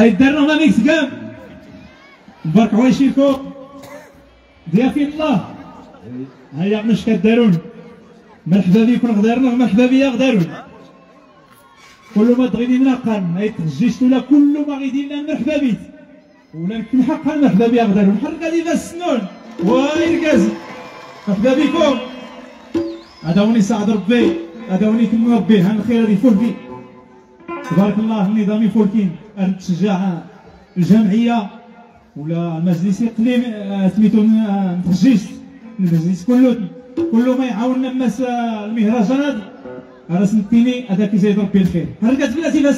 أي دارنا ما ميكس كام مبارك عوايشيكو ضيافي الله. هيا مش كدارون مرحبا بكم غدارنا مرحبا بيا غدارون. كل ما تغيدي لنا قان ما يتغجيش ولا كل ما غيدي لنا مرحبا بيت ولا نكتب حقا مرحبا بيا غدارون. حرك هذه بس السنون واي ركاز مرحبا بكم هذا وني سعد ربي. هذا وني كم ربي هان الخير هذه فولكي تبارك الله النظام فولكين تشجع الجمعية ولا المجلس قليل آه، سميتو آه، متخجيش المجلس كله كله ما يعاون الناس آه، المهرجان هذا راه سنتيني هذاك يزيد ربي الخير. هرقات بلاتي لا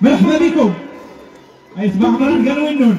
مرحبا بكم. أي تبع عمران قالوا النون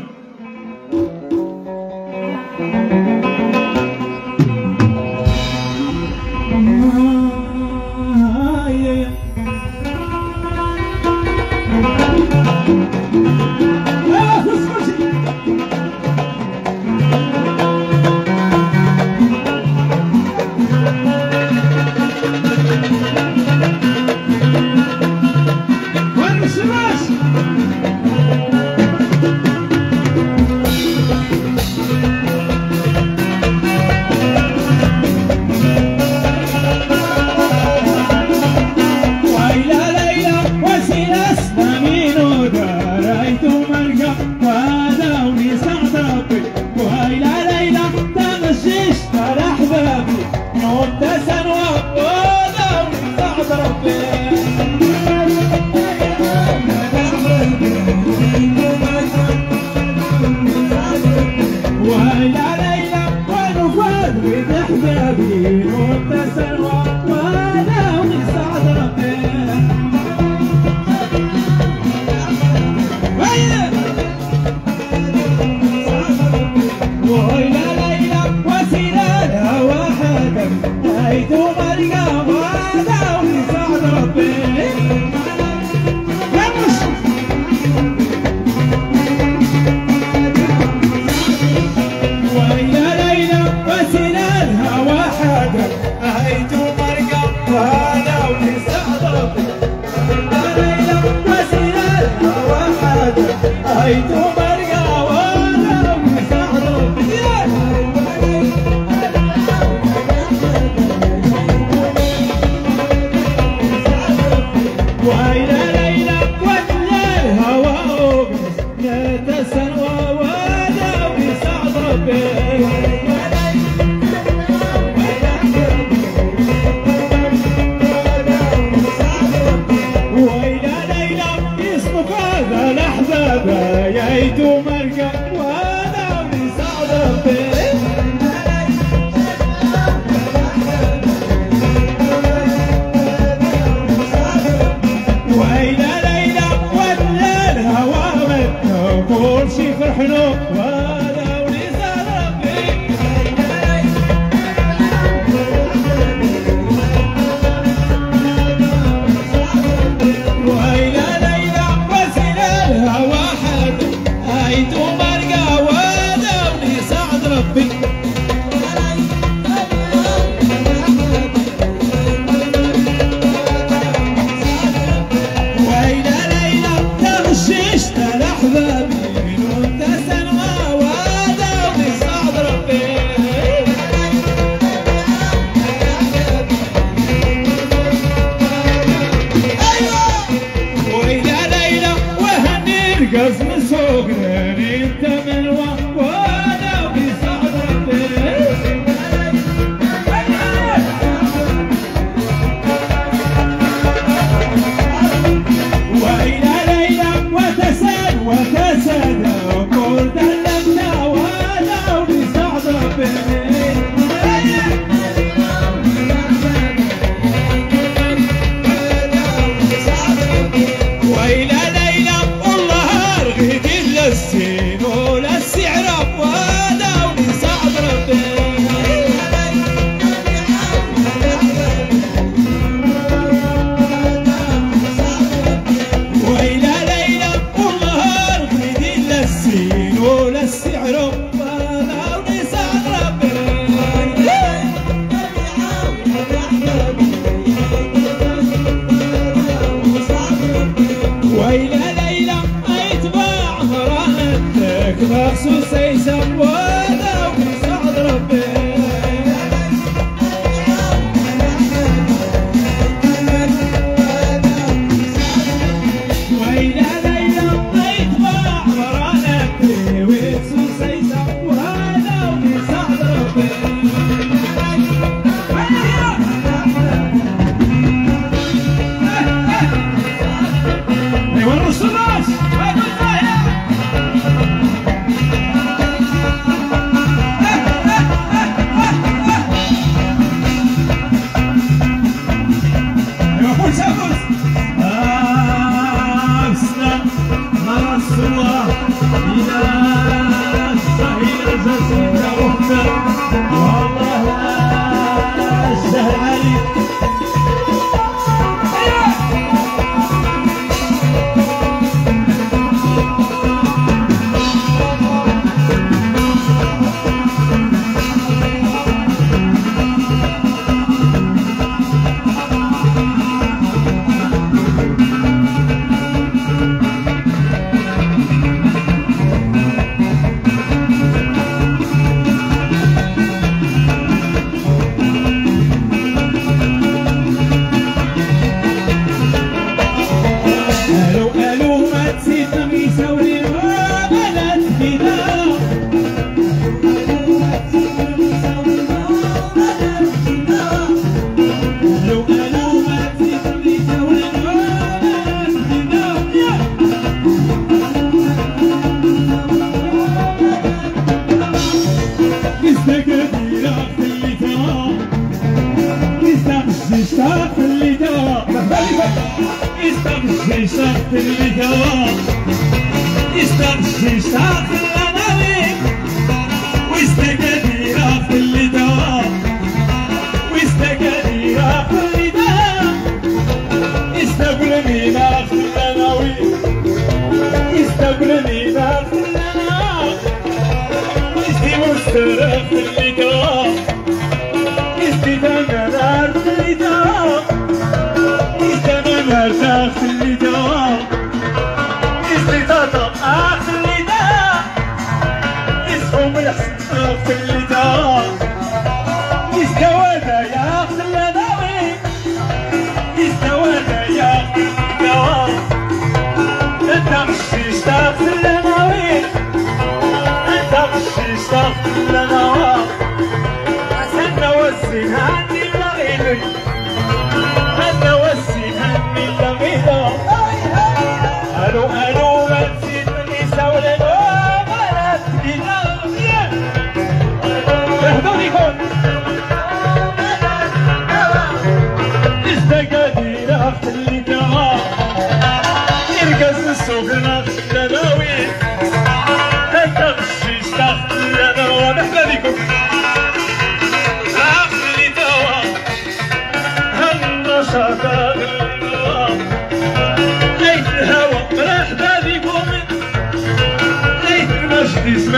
Why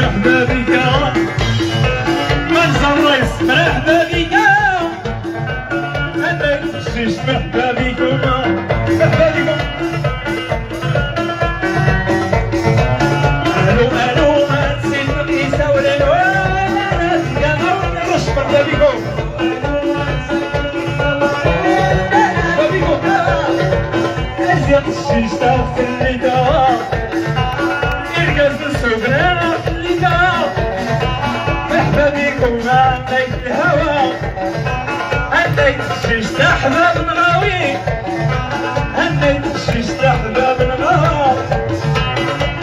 مرحبا بك منصر الرئيس مرحبا بك هذا الشيش مرحبا بكم مرحبا بكم ألو ألو انسين النساء والالوان يا نور الرش مرحبا بكم الشيش تغفر لي دار عيد شفت احباب النهار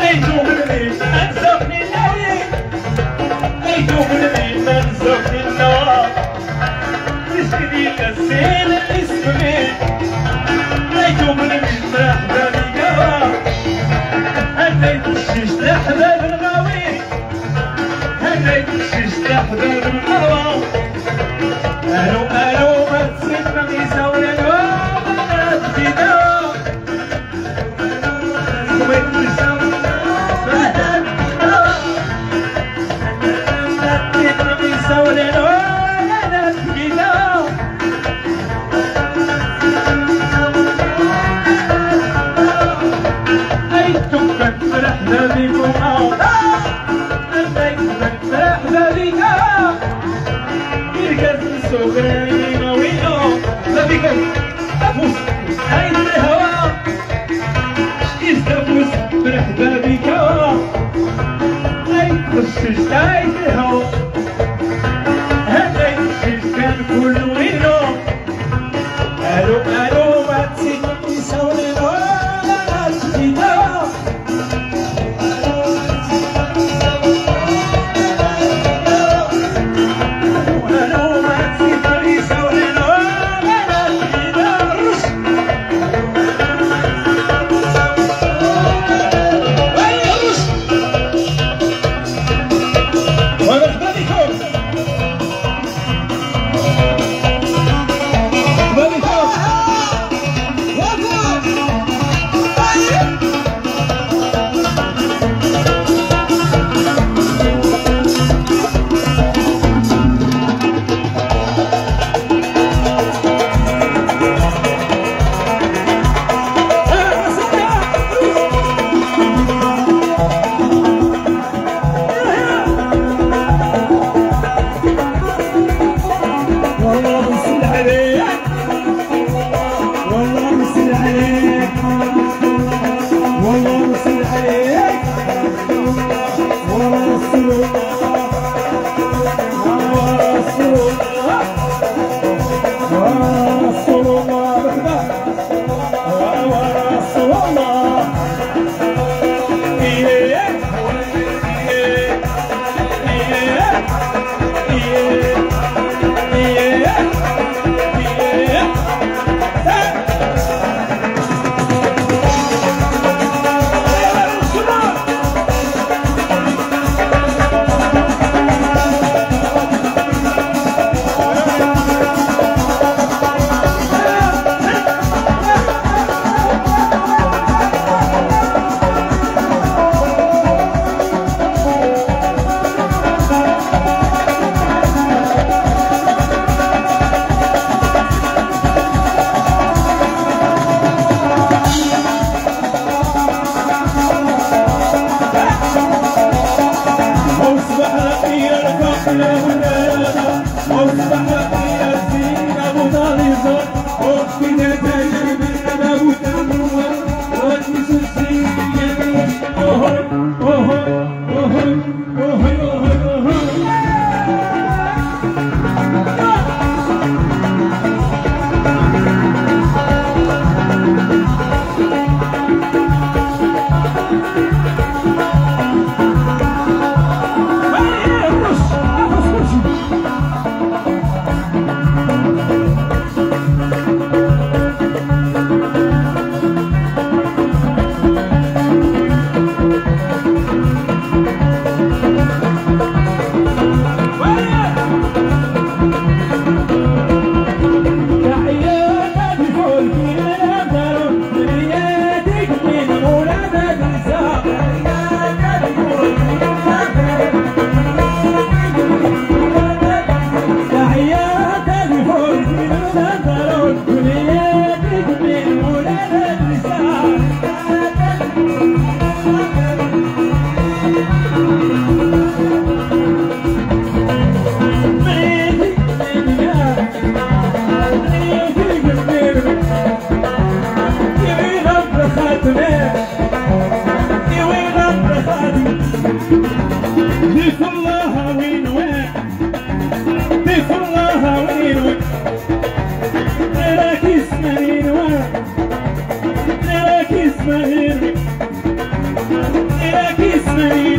ايتو بالليل ما نزافني الليل ايتو بالليل الغرام أحلاها مصبحة Sunday.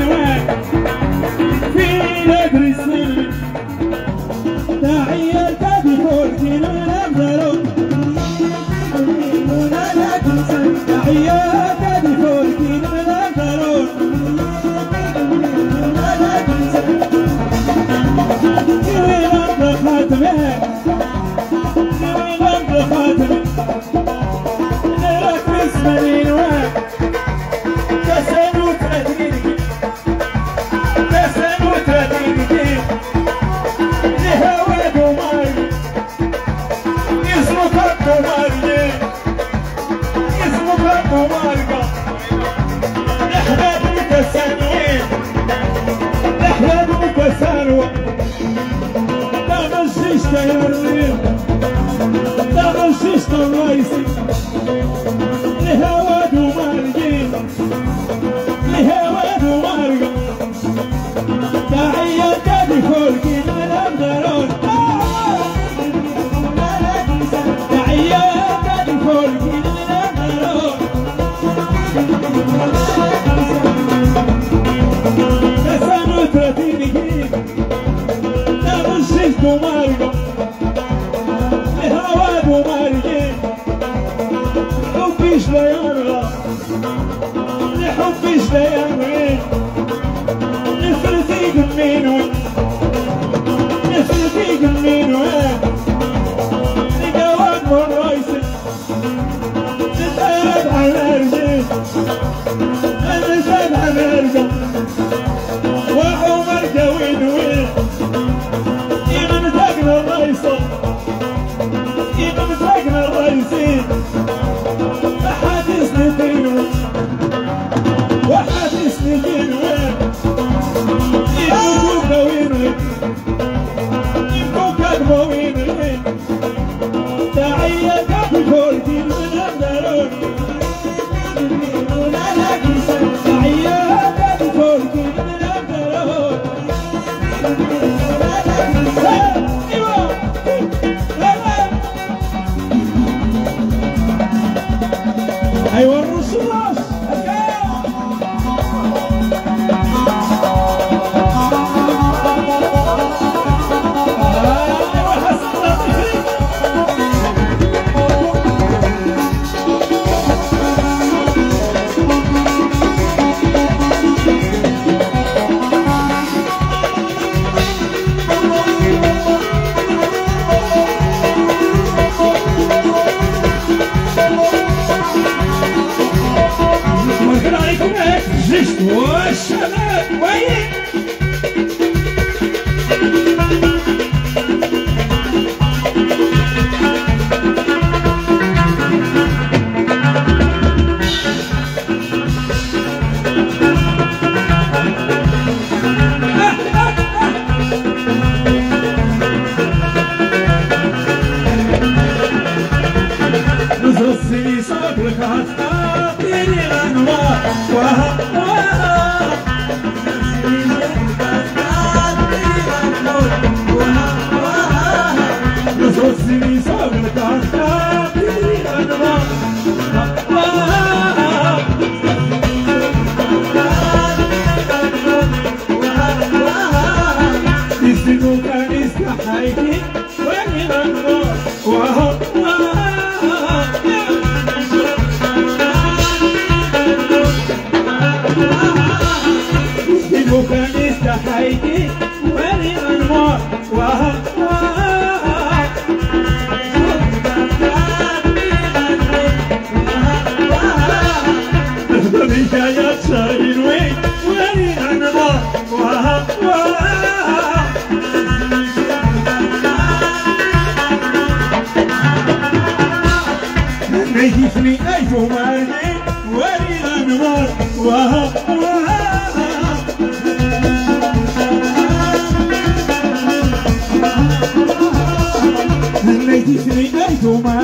Egyik, egy domán.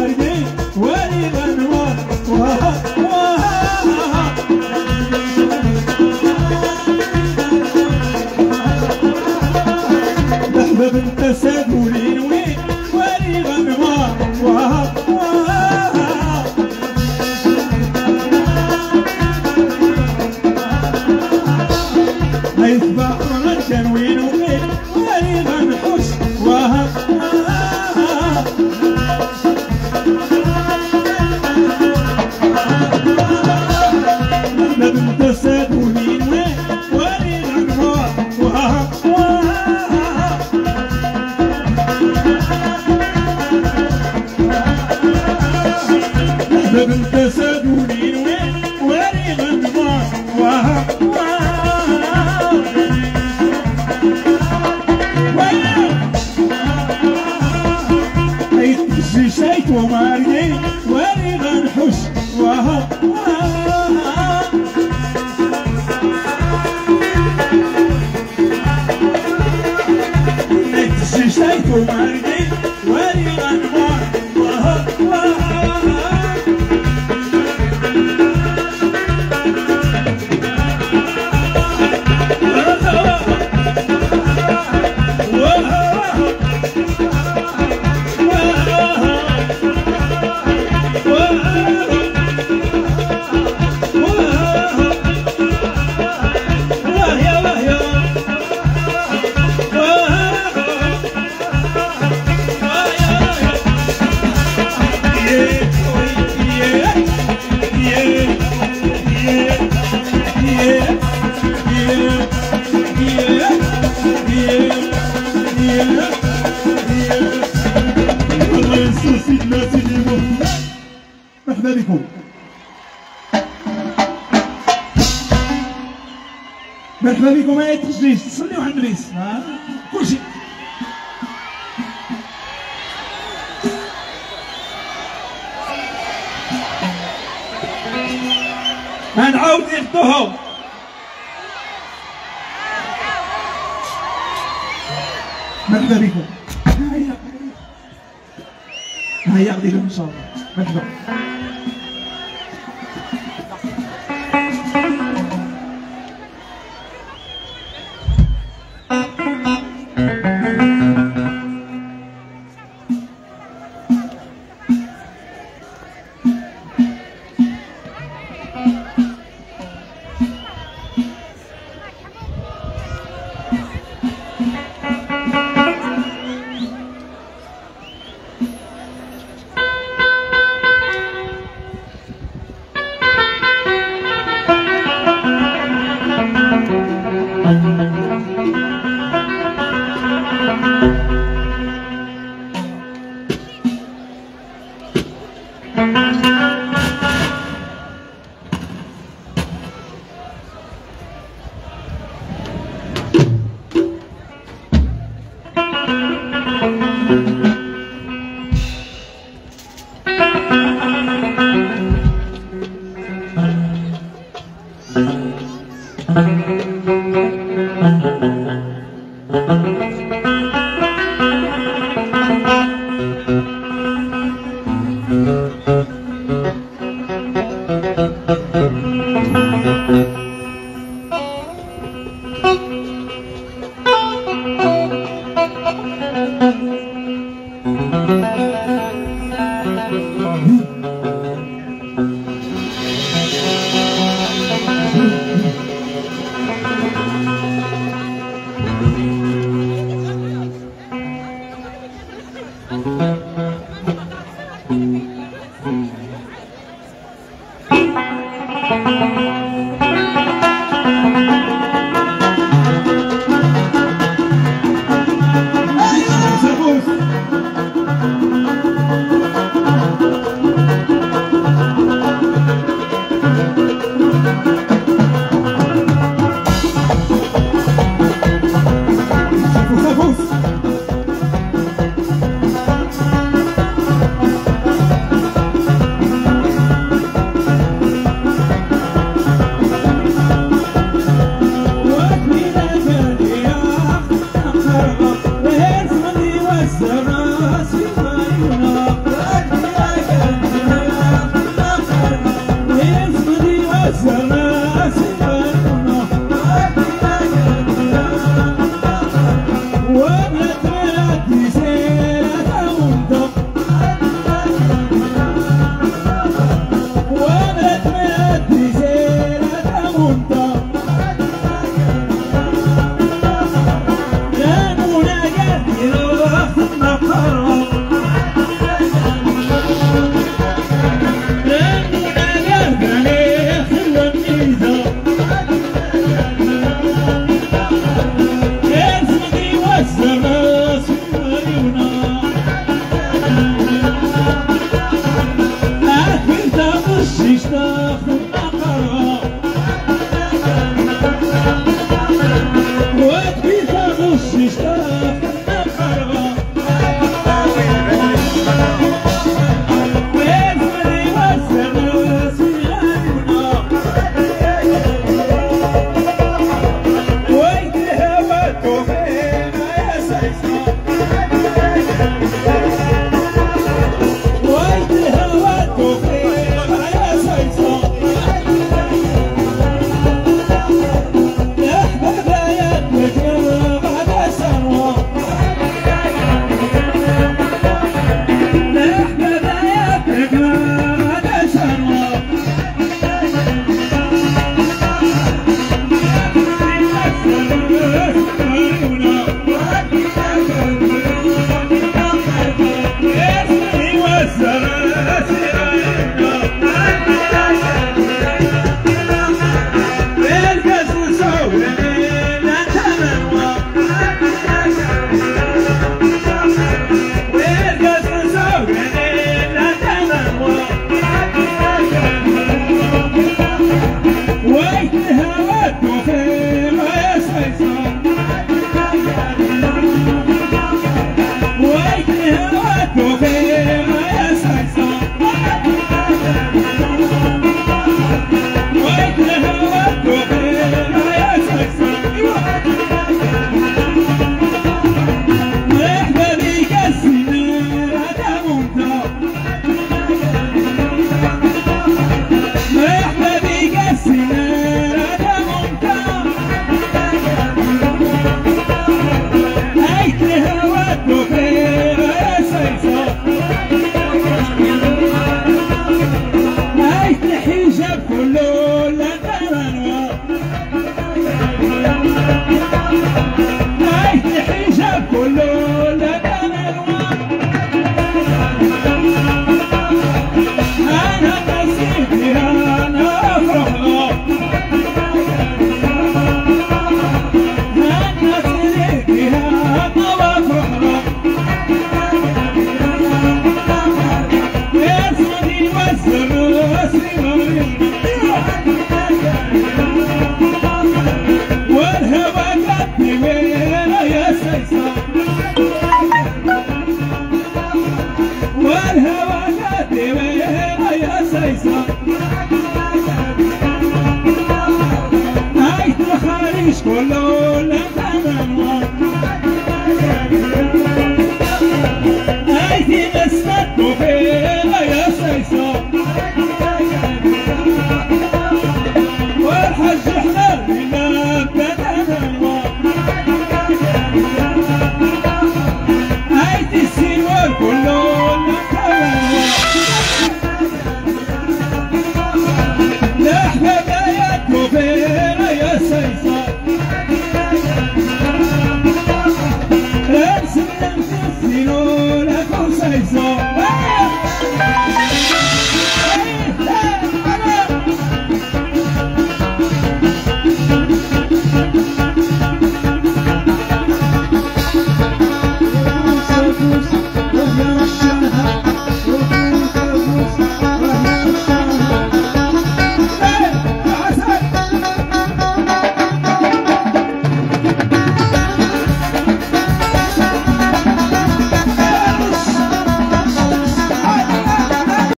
مرحبا بكم هاي التسجيل تصليوا على النبي